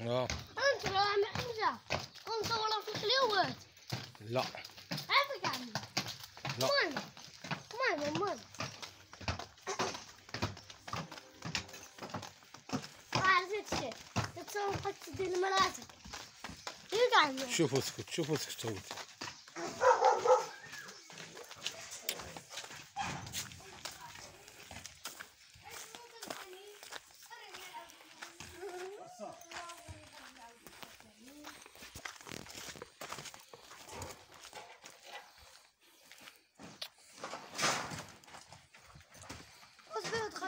آه. أنت لو عم حمزه كنت صورت في الخليوات لا. عارفك عمي لا. ماما ماما ماما عرفت شيء تتصور قد تدير المراسم يرجع عمي شوف اسكت شوف